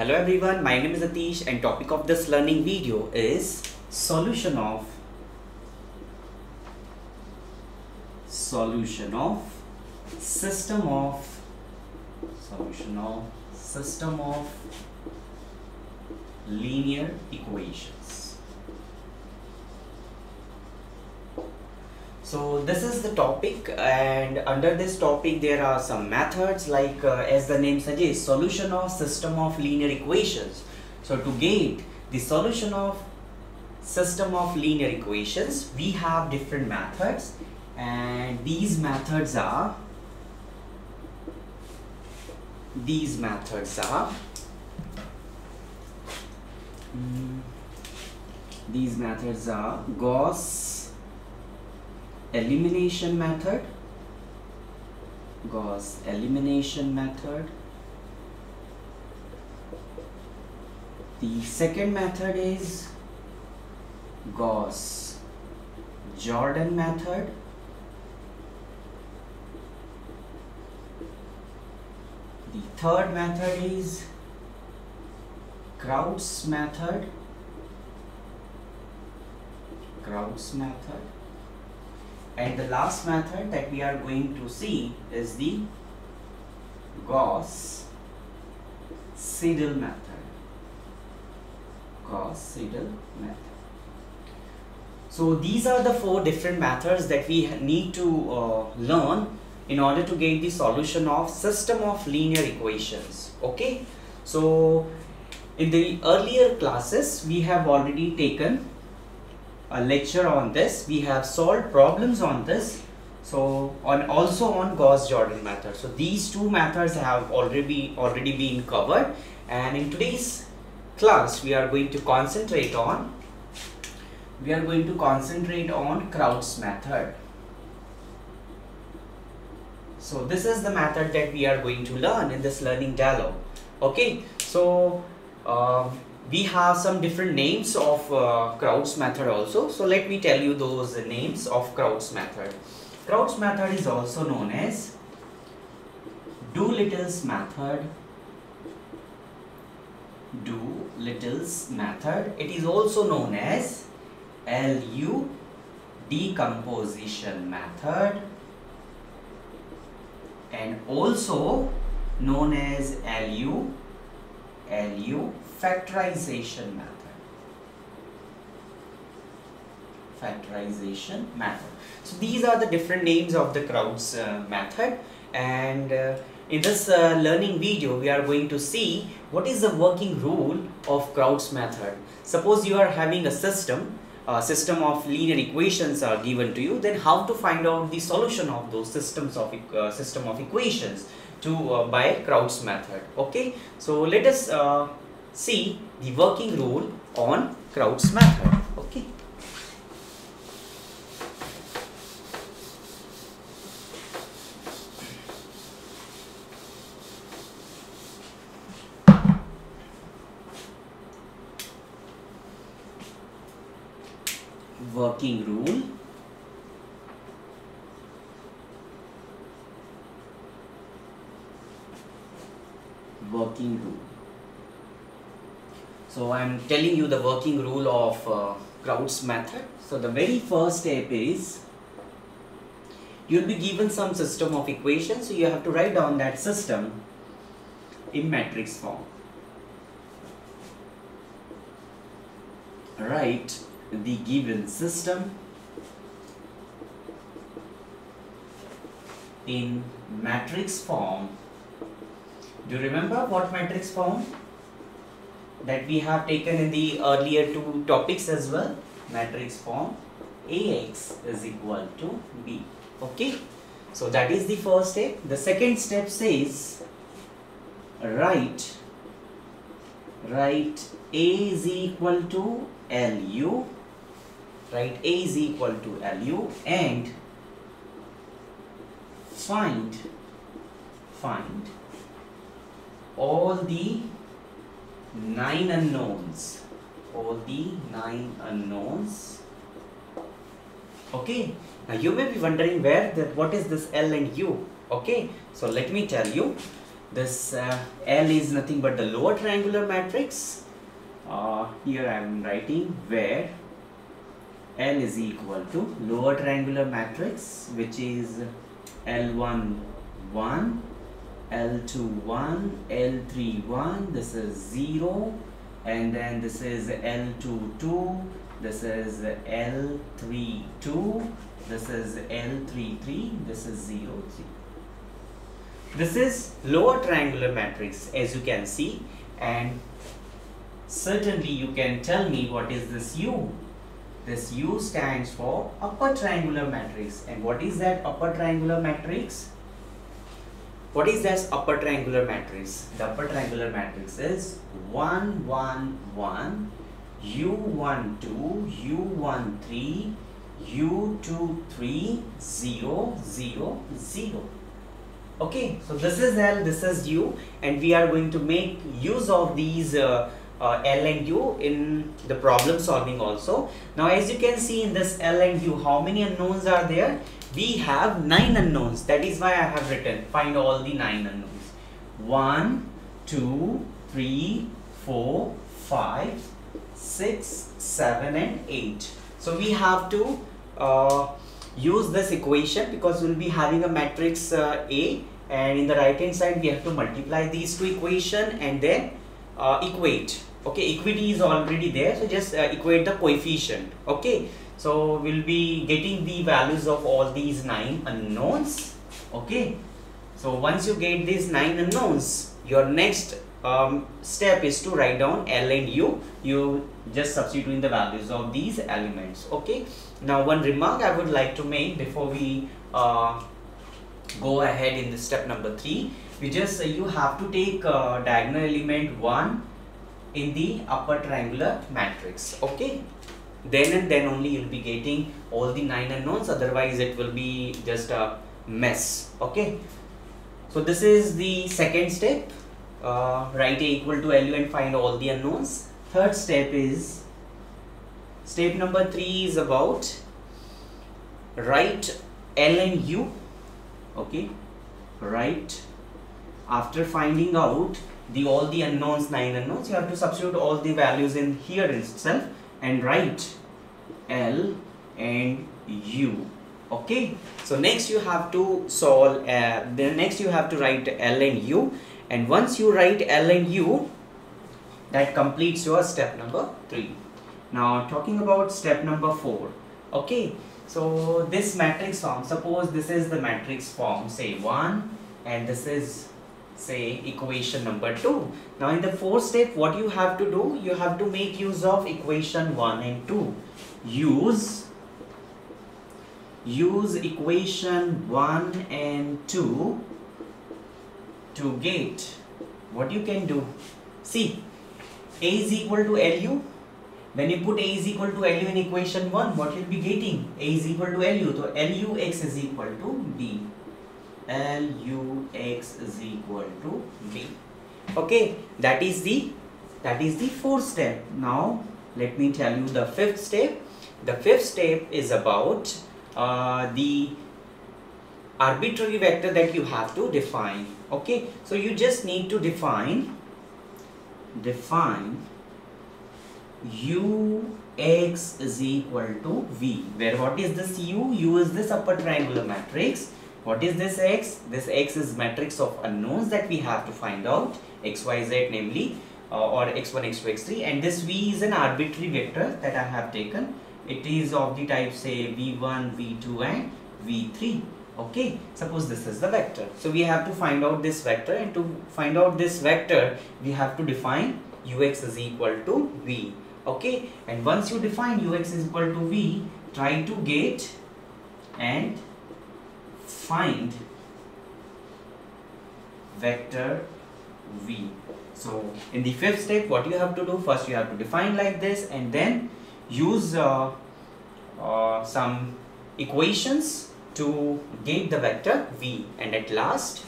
Hello everyone, my name is Atish and topic of this learning video is solution of solution of system of solution of system of linear equations. So this is the topic and under this topic there are some methods like uh, as the name suggests solution of system of linear equations. So to get the solution of system of linear equations we have different methods and these methods are these methods are mm, these methods are Gauss elimination method Gauss elimination method the second method is Gauss Jordan method. The third method is Crout's method. Crout's method and the last method that we are going to see is the Gauss Seidel method. Gauss Seidel method. So these are the four different methods that we need to uh, learn in order to get the solution of system of linear equations. Okay. So in the earlier classes we have already taken a lecture on this. We have solved problems on this. So on also on Gauss Jordan method. So these two methods have already already been covered. And in today's class we are going to concentrate on we are going to concentrate on Crout's method. So this is the method that we are going to learn in this learning dialogue. Okay? So um, we have some different names of uh, method also. So let me tell you those names of Crout's method. Crout's method is also known as Doolittle's method. Doolittle's method. It is also known as LU decomposition method and also known as LU LU factorization method. Factorization method. So these are the different names of the Crout's uh, method. And uh, in this uh, learning video we are going to see what is the working rule of Crout's method. Suppose you are having a system a system of linear equations are given to you then how to find out the solution of those systems of uh, system of equations to uh, by Krauss method okay? So let us uh, see the working rule on Crout's method. Okay. Working rule working rule so I'm telling you the working rule of uh, method. So the very first step is you'll be given some system of equations. So you have to write down that system in matrix form. Write the given system in matrix form. Do you remember what matrix form? That we have taken in the earlier two topics as well. Matrix form ax is equal to b. Okay? So that is the first step. The second step says write write a is equal to lu write a is equal to lu and find find all the nine unknowns. All the nine unknowns. Okay. Now you may be wondering where that what is this L and U? Okay. So let me tell you. This uh, L is nothing but the lower triangular matrix. Uh, here I am writing where L is equal to lower triangular matrix which is L1 1 L2 1 L3 1 this is 0 and then this is L2 2 this is L3 2 this is L3 3 this is 0 3 this is lower triangular matrix as you can see and certainly you can tell me what is this U. This U stands for upper triangular matrix and what is that upper triangular matrix what is this upper triangular matrix? The upper triangular matrix is 1 1 1 U12 U13 U23 0 0 0 okay so this is L this is U and we are going to make use of these uh, uh, L and U in the problem solving also. Now as you can see in this L and U how many unknowns are there we have 9 unknowns. That is why I have written find all the 9 unknowns. 1 2 3 4 5 6 7 and 8 so we have to uh, use this equation because we'll be having a matrix uh, A and in the right hand side we have to multiply these two equation and then uh, equate okay equity is already there so just uh, equate the coefficient. Okay so we'll be getting the values of all these nine unknowns. Okay so once you get these nine unknowns your next um, step is to write down L and U. You just substituting the values of these elements. Okay now one remark I would like to make before we uh, go ahead in the step number three we just uh, you have to take uh, diagonal element 1 in the upper triangular matrix okay? Then and then only you'll be getting all the nine unknowns otherwise it will be just a mess okay? So this is the second step. Uh, write a equal to lu and find all the unknowns. Third step is step number three is about write l and u okay? Write. After finding out the all the unknowns nine unknowns you have to substitute all the values in here itself and write l and u okay? So next you have to solve uh, the next you have to write l and u and once you write l and u that completes your step number 3 now talking about step number 4 okay? So this matrix form suppose this is the matrix form say 1 and this is say equation number 2 now in the fourth step what you have to do? You have to make use of equation 1 and 2 use use equation 1 and 2 to get what you can do. See a is equal to lu when you put a is equal to lu in equation 1 what you'll be getting? A is equal to lu so lu x is equal to b lux is equal to b okay that is the that is the fourth step. Now let me tell you the fifth step. The fifth step is about uh, the arbitrary vector that you have to define. Okay so you just need to define define u x is equal to v. Where what is this u? U is this upper triangular matrix what is this x? This x is matrix of unknowns that we have to find out. X, y, z namely uh, or x1, x2, x3 and this v is an arbitrary vector that I have taken. It is of the type say v1, v2 and v3 okay? Suppose this is the vector. So we have to find out this vector. And to find out this vector we have to define ux is equal to v. Okay? And once you define ux is equal to v try to get and find vector v. So in the fifth step what you have to do first you have to define like this and then use uh, uh, some equations to get the vector v and at last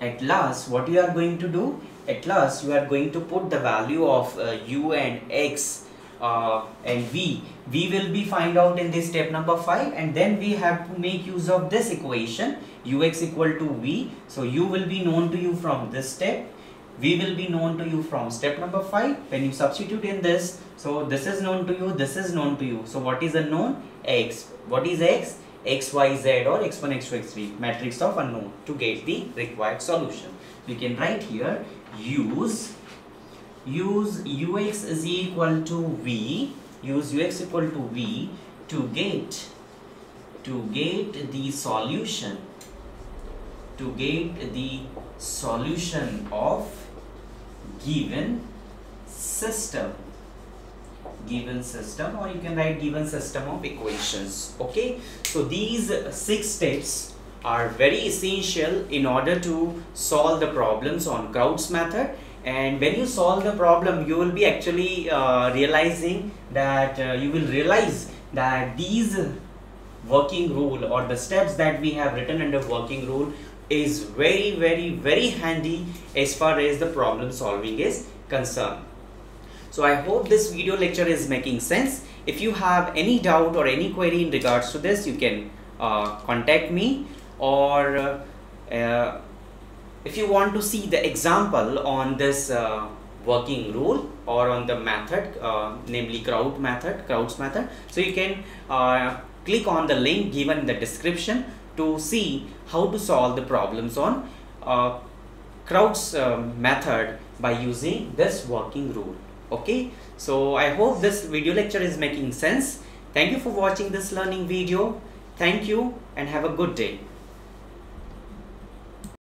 at last what you are going to do at last you are going to put the value of uh, u and x uh, and v we will be find out in this step number 5 and then we have to make use of this equation ux equal to v. So u will be known to you from this step. V will be known to you from step number 5. When you substitute in this, so this is known to you, this is known to you. So what is unknown? x. What is x? x, y, z or x1, x2, x3 matrix of unknown to get the required solution. We can write here use use ux is equal to v use ux equal to v to get to get the solution to get the solution of given system. Given system or you can write given system of equations okay? So these six steps are very essential in order to solve the problems on Crout's method and when you solve the problem you will be actually uh, realizing that uh, you will realize that these working rule or the steps that we have written under working rule is very very very handy as far as the problem solving is concerned. So i hope this video lecture is making sense. If you have any doubt or any query in regards to this you can uh, contact me or uh, if you want to see the example on this uh, working rule or on the method uh, namely Crout method Crout's method so you can uh, click on the link given in the description to see how to solve the problems on uh, Crout's uh, method by using this working rule. Okay? So i hope this video lecture is making sense. Thank you for watching this learning video. Thank you and have a good day